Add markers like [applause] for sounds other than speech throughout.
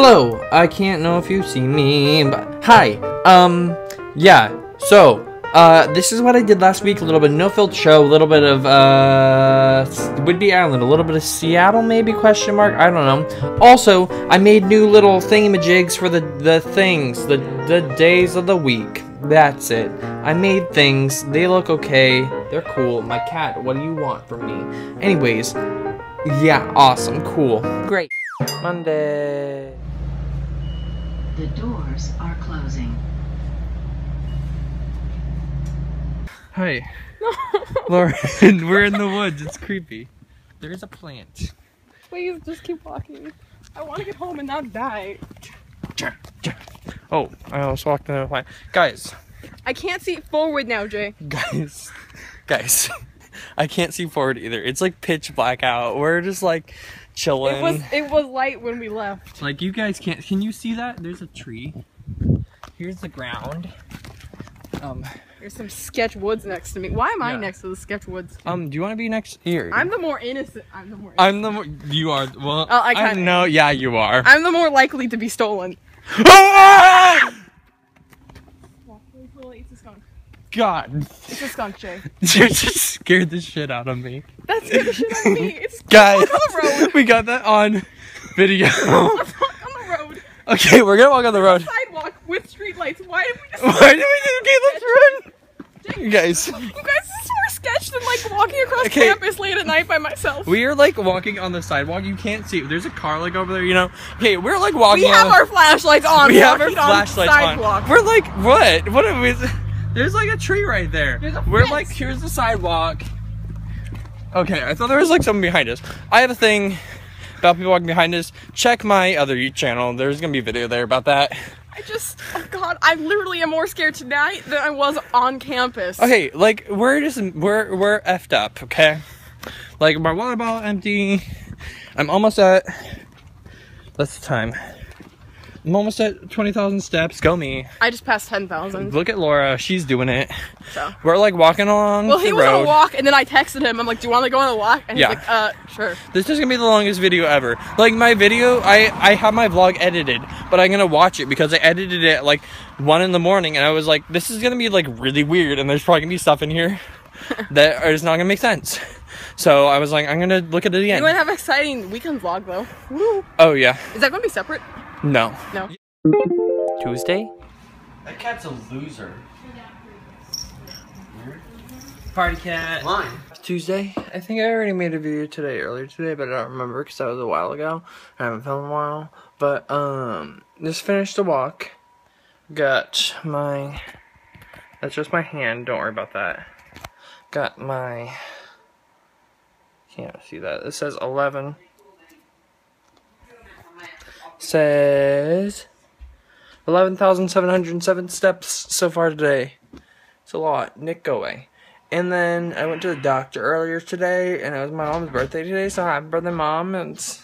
Hello, I can't know if you see me, but hi. Um, yeah. So, uh, this is what I did last week. A little bit of no filter show, a little bit of uh, Whidbey Island, a little bit of Seattle, maybe question mark. I don't know. Also, I made new little thingamajigs for the the things, the the days of the week. That's it. I made things. They look okay. They're cool. My cat. What do you want from me? Anyways, yeah, awesome, cool, great. Monday. The doors are closing. Hi. [laughs] Lauren, [laughs] we're in the woods. It's creepy. There's a plant. Please just keep walking. I want to get home and not die. Oh, I almost walked into a plant. Guys, I can't see forward now, Jay. guys, guys. I can't see forward either. It's like pitch black out. We're just like chilling. It was it was light when we left. Like you guys can't. Can you see that? There's a tree. Here's the ground. Um, There's some sketch woods next to me. Why am I Yeah. next to the sketch woods? um. Do you want to be next here? I'm the more innocent. I'm the more. I'm the. More, you are. Well. Oh, I kinda know. Yeah, you are. I'm the more likely to be stolen. [laughs] Ah! It's a skunk. God, It's a skunk, Jay. [laughs] you just scared the shit out of me. That's the shit out of me. [laughs] It's Guys, on the road. we got that on video. [laughs] Let's walk on the road. okay, we're gonna walk on the road. Sidewalk with streetlights. Why did we just? Why do we? Okay, let's run. You guys, You guys, this is more sketch than like walking across Okay. campus late at night by myself. we are like walking on the sidewalk. You can't see. There's a car like over there. You know. Okay, we're like walking. We have on, our flashlights on. we have our on flashlights sidewalk. on. We're like, what? What are we? There's like a tree right there. We're fence. like, here's the sidewalk. Okay, I thought there was like something behind us. I have a thing about people walking behind us. Check my other YouTube channel. There's gonna be a video there about that. I just, oh god, I literally am more scared tonight than I was on campus. Okay, like we're just we're we're effed up, okay? Like my water bottle empty. I'm almost at that's the time. I'm almost at twenty thousand steps. Go me. I just passed 10,000. Look at Laura, she's doing it. So. We're like walking along Well, the he was on road. a walk, and then I texted him. I'm like, "Do you want to go on a walk?" And he's like, "Uh, sure." This is gonna be the longest video ever. Like my video, I I have my vlog edited, but I'm gonna watch it because I edited it at like one in the morning, and I was like, this is gonna be like really weird, and there's probably gonna be stuff in here [laughs] that is not gonna make sense. So I was like, I'm gonna look at it again. You again. might have an exciting weekend vlog though. Woo. Oh yeah, Is that going to be separate? No. No. Tuesday. That cat's a loser. Party cat. Mine. Tuesday. I think I already made a video today, earlier today, but I don't remember because that was a while ago. I haven't filmed in a while. But, um, just finished the walk. Got my. That's just my hand, don't worry about that. Got my. Can't see that. It says 11. Says. 11,707 steps so far today. It's a lot. Nick, go away. And then I went to the doctor earlier today, and it was my mom's birthday today, so happy birthday, mom. And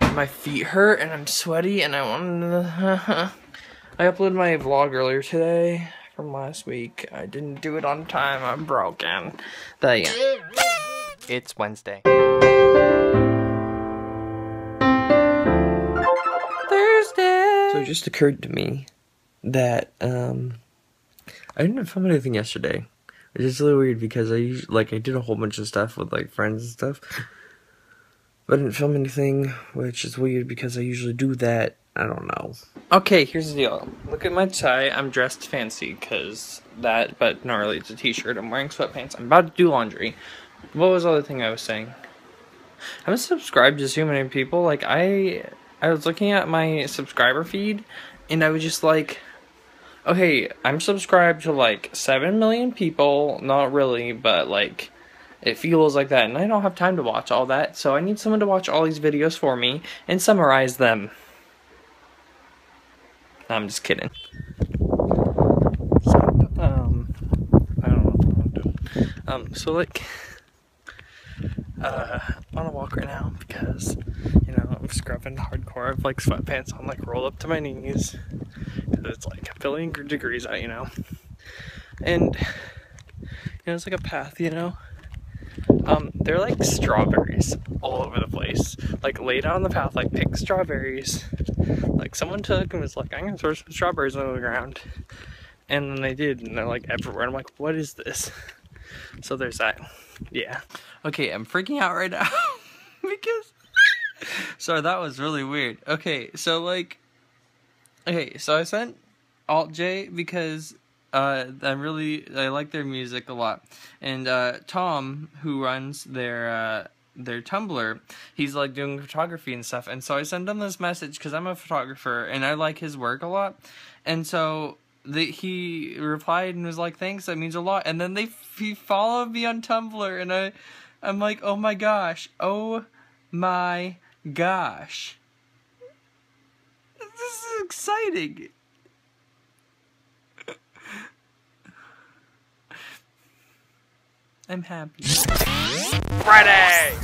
my feet hurt, and I'm sweaty, and I wanted to. [laughs] I uploaded my vlog earlier today from last week. I didn't do it on time. I'm broken. But yeah. It's Wednesday. Thursday. So it just occurred to me that um I didn't film anything yesterday. Which is really weird because I like I did a whole bunch of stuff with like friends and stuff. But I didn't film anything, which is weird because I usually do that. I don't know. Okay, here's the deal. Look at my tie. I'm dressed fancy because that, but not really. It's a t-shirt. I'm wearing sweatpants. I'm about to do laundry. What was the other thing I was saying? I haven't subscribed to so many people. Like I, I was looking at my subscriber feed, and I was just like, okay, I'm subscribed to like 7 million people. Not really, but like, it feels like that. And I don't have time to watch all that. So I need someone to watch all these videos for me and summarize them. I'm just kidding. So, um, I don't know what I'm doing. Um, so like, uh, on a walk right now because, you know, I'm scrubbing hardcore. I have like sweatpants on, like roll up to my knees because it's like a billion degrees out, you know. And you know, it's like a path, you know. Um, they're like strawberries all over the place. Like lay down on the path, like pick strawberries, Like someone took and was like, I'm gonna throw some strawberries on the ground. And then they did, and they're like everywhere. I'm like, what is this? So there's that. Yeah. Okay, I'm freaking out right now [laughs] because sorry, that was really weird. Okay, so like Okay, so I sent Alt J because uh, I really I like their music a lot, and uh, Tom, who runs their uh, their Tumblr, he's like doing photography and stuff, and so I sent him this message because I'm a photographer and I like his work a lot, and so the, he replied and was like, "Thanks, that means a lot," and then they he followed me on Tumblr, and I I'm like, "Oh my gosh, oh my gosh." This is exciting. [laughs] I'm happy. Friday!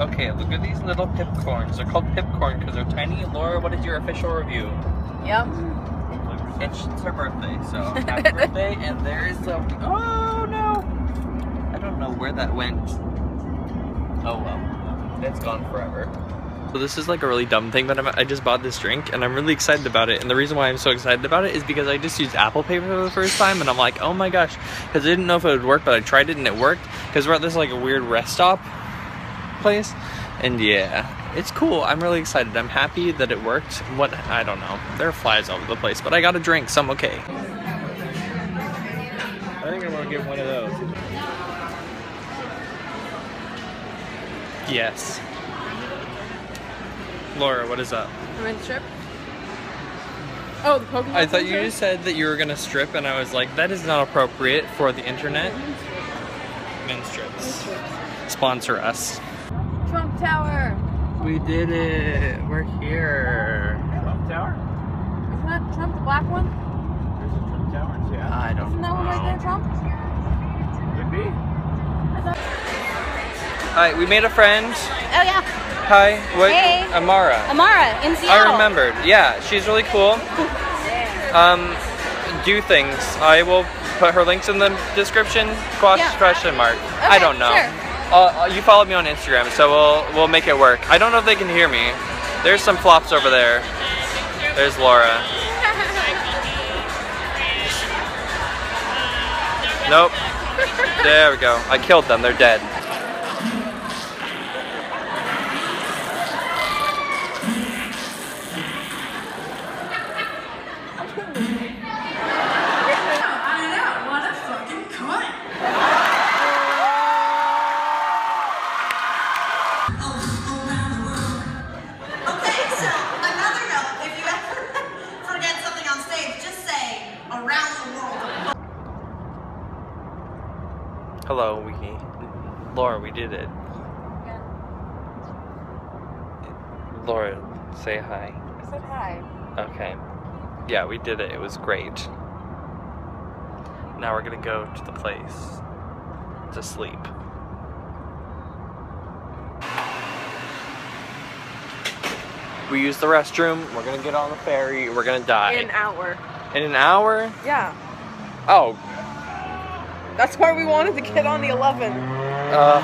Okay, look at these little pipcorns. They're called pipcorn because they're tiny. Laura, what is your official review? Yep. It's her birthday, so [laughs] happy birthday. And there's a. Oh no! I don't know where that went. Oh well. It's gone forever. So this is like a really dumb thing, but I'm, I just bought this drink and I'm really excited about it. And the reason why I'm so excited about it is because I just used Apple Pay for the first time, and I'm like, oh my gosh, because I didn't know if it would work, but I tried it and it worked. Because we're at this like a weird rest stop place, and yeah, it's cool. I'm really excited. I'm happy that it worked. What I don't know. There are flies all over the place, but I got a drink, so I'm okay. I think I'm gonna get one of those. Yes. Laura, what is up? I'm in strip. Oh, the Pokemon. I thought you Center? just said that you were gonna strip, and I was like, that is not appropriate for the internet. Men's strips. Sponsor us. Trump Tower. We did it. We're here. Trump Tower? Isn't that Trump, the black one? There's a Trump Towers, yeah. I don't Isn't that one right there, Trump? Could be. Alright, we made a friend. Oh yeah, Hi. What? Hey. Amara. Amara in Seattle. I remembered. Yeah, she's really cool. [laughs] Um, do things. I will put her links in the description. Question Yeah. question mark. I don't know. sure. Uh, you followed me on Instagram, so we'll we'll make it work. I don't know if they can hear me. There's some flops over there. There's Laura. Nope. There we go. I killed them. They're dead. Said hi. Okay. Yeah, we did it. It was great. Now we're gonna go to the place to sleep. We use the restroom. We're gonna get on the ferry. We're gonna die. In an hour. In an hour? Yeah. Oh, That's why we wanted to get on the 11. uh,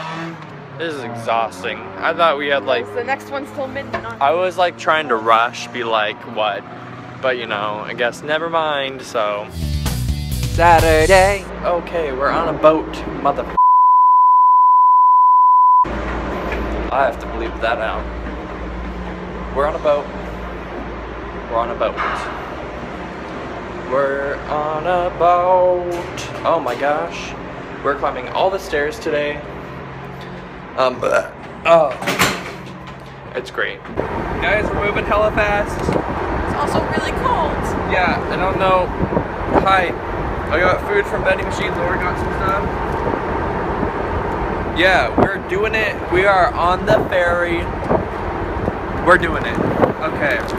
this is exhausting. I thought we had like the next one's till midnight. I was like trying to rush, be like, what? But you know, I guess never mind, so. Saturday. Okay, we're on a boat, mother. I have to bleep that out. We're on a boat. We're on a boat. We're on a boat. Oh my gosh. We're climbing all the stairs today. Um, but, oh. It's great. Guys, we're moving hella fast. It's also really cold. Yeah, I don't know. Hi. I got food from vending machine. Laura got some stuff. Yeah, we're doing it. We are on the ferry. We're doing it. Okay. It's,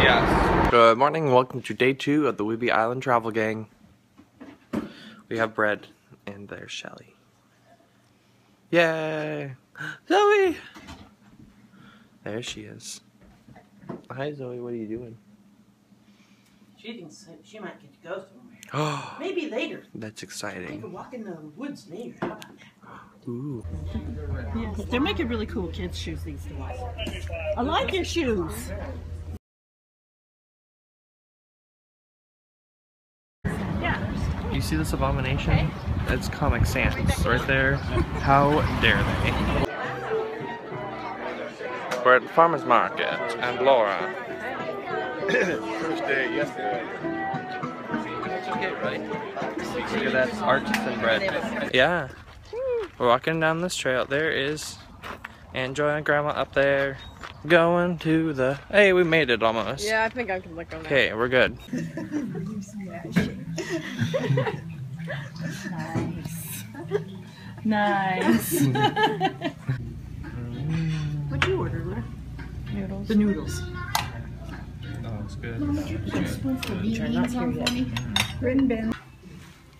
yes. Good morning. Welcome to day two of the Whidbey Island Travel Gang. We have bread, and there's Shelly. Yay! Zoe! There she is. Hi, Zoe. What are you doing? She thinks she might get to go somewhere. Oh, [gasps] Maybe later. that's Take exciting. a walk in the woods later. How about that? Ooh. Yes, they're making really cool kids' shoes these days. I like your shoes. Yeah. You see this abomination? It's Comic Sans right there. How dare they? We're at the farmer's market and Laura. First day yesterday. It's okay, buddy. Look at that artisan bread. Yeah. We're walking down this trail. There is Aunt Joy and Grandma up there. Going to the. Hey, we made it almost. Yeah, I think I can look on that. Okay, we're good. [laughs] [laughs] Nice. Nice. [laughs] What'd you order, Laura? Noodles. The noodles. Oh, it's good.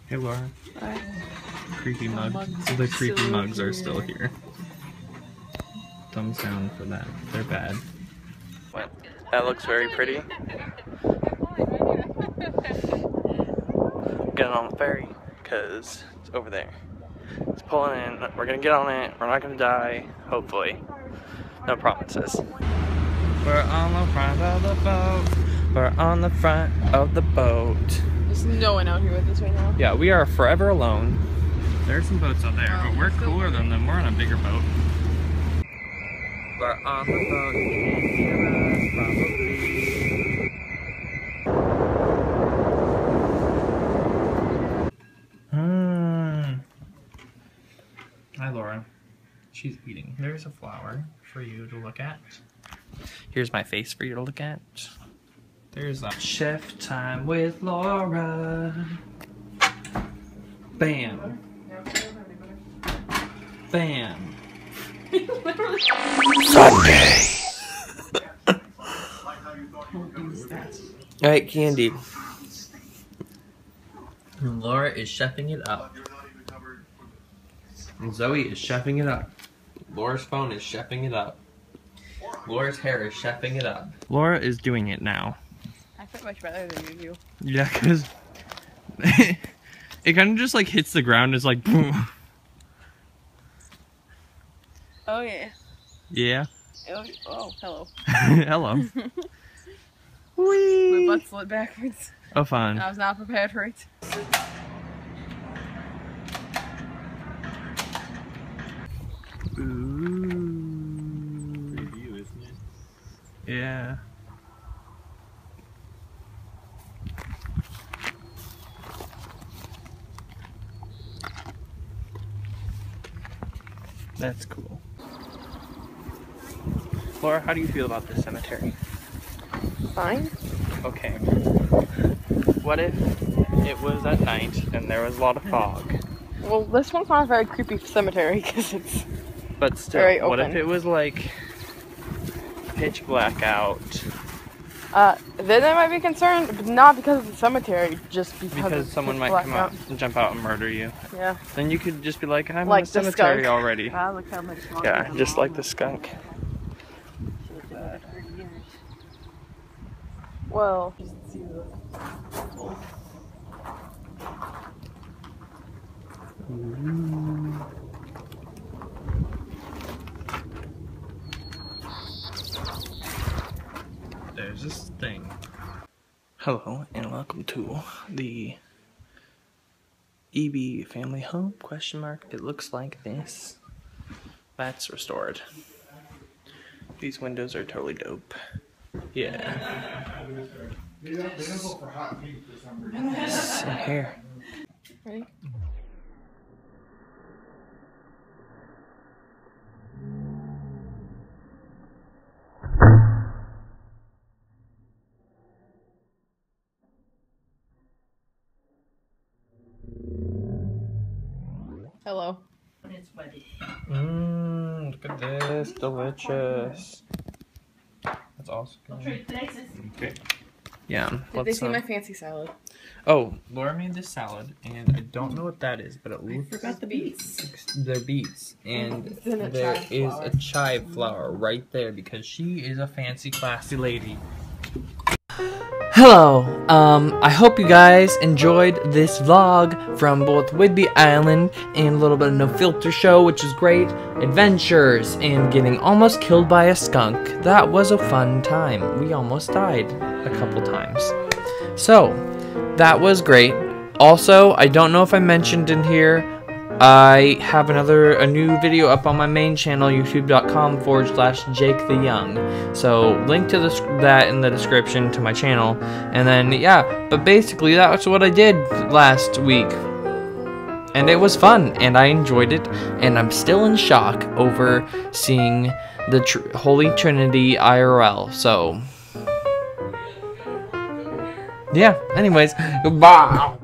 Hey, Laura. Creepy mug. The creepy mugs are still here. Thumbs down for that. They're bad. That looks very pretty. Getting on the ferry because it's over there. It's pulling in. We're gonna get on it. We're not gonna die. Hopefully. No promises. We're on the front of the boat. We're on the front of the boat. There's no one out here with us right now. Yeah, we are forever alone. There's some boats out there, but we're cooler than them. We're on a bigger boat. We're on the boat. You can't hear us, probably. Hmm. Hi, Laura. She's eating. There's a flower for you to look at. Here's my face for you to look at. There's a chef time with Laura. Bam. Bam. Sunday. Alright, Candy. Laura is chefing it up. And Zoe is chefing it up. Laura's phone is chefing it up. Laura's hair is chefing it up. Laura is doing it now. I fit much better than you do. Yeah, because [laughs] it kind of just like hits the ground. It's like, boom. Oh yeah. Yeah. Oh, oh hello. [laughs] Hello. [laughs] My Whee! butt slid backwards. Oh, fun. I was not prepared for it. Ooh. You, isn't it? Yeah. That's cool. Laura, how do you feel about this cemetery? Fine. Okay. What if it was at night and there was a lot of fog? Well, this one's not a very creepy cemetery because it's But still, Very what if it was like pitch black out uh. Then I might be concerned, but not because of the cemetery, just because, because it's someone pitch might come out and jump out and murder you? Yeah. Then you could just be like, I'm Like in the the cemetery skunk. already. Wow, look how much Yeah, just like the skunk. Well. There's this thing. Hello and welcome to the Ebey family home question mark. It looks like this. That's restored. These windows are totally dope. Yeah. Some hair. Ready? Hello. It's wetty. Mmm, look at this. Delicious. That's awesome. Trade places. Okay. Yeah. Did they let's, see um, my fancy salad? Oh, Laura made this salad, and I don't know what that is, but it looks Forgot the beets. they're beets, and It's in a there chive is flower. a chive flower right there because she is a fancy, classy lady. Hello. Um, I hope you guys enjoyed this vlog from both Whidbey Island and a little bit of No Filter Show, which is great. Adventures and getting almost killed by a skunk. That was a fun time. We almost died a couple times. So, that was great. Also, I don't know if I mentioned in here, I have another a new video up on my main channel, youtube.com forward slash Jake the Young. So link to this that in the description to my channel. And then yeah, but basically that's what I did last week. And it was fun, and I enjoyed it, and I'm still in shock over seeing the tr Holy Trinity IRL. So yeah, anyways, [laughs] goodbye.